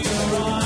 finger on